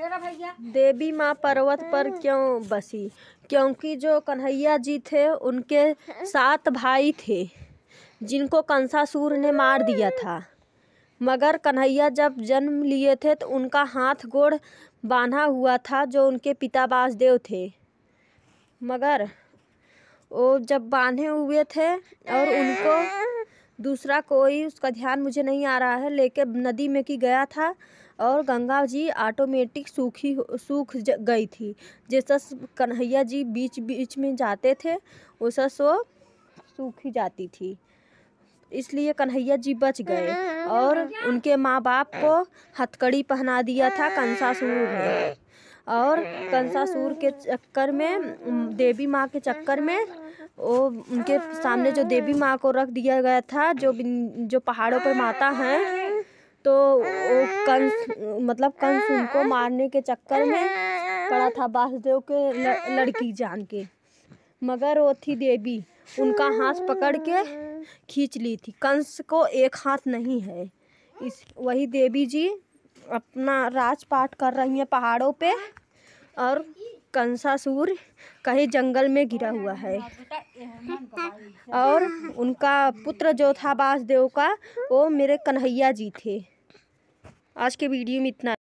देवी माँ पर्वत पर क्यों बसी? क्योंकि जो कन्हैया जी थे उनके सात भाई थे जिनको कंसासुर ने मार दिया था। मगर कन्हैया जब जन्म लिए थे तो उनका हाथ गोड़ बांधा हुआ था जो उनके पिता बासदेव थे। मगर वो जब बांधे हुए थे और उनको दूसरा कोई, उसका ध्यान मुझे नहीं आ रहा है, लेके नदी में की गया था और गंगा जी ऑटोमेटिक सूखी सूख गई थी। जैसा कन्हैया जी बीच बीच में जाते थे वैसा सो सूखी जाती थी। इसलिए कन्हैया जी बच गए और उनके माँ बाप को हथकड़ी पहना दिया था कंसासुर ने। और कंसासुर के चक्कर में देवी माँ के चक्कर में वो उनके सामने जो देवी माँ को रख दिया गया था, जो जो पहाड़ों पर माता हैं तो वो कंस मतलब कंस उनको मारने के चक्कर में पड़ा था वासुदेव के लड़की जान के। मगर वो थी देवी, उनका हाथ पकड़ के खींच ली थी। कंस को एक हाथ नहीं है। इस, वही देवी जी अपना राजपाट कर रही हैं पहाड़ों पे और कंसासुर कहीं जंगल में गिरा हुआ है। और उनका पुत्र जो था बासदेव का, वो मेरे कन्हैया जी थे। आज के वीडियो में इतना।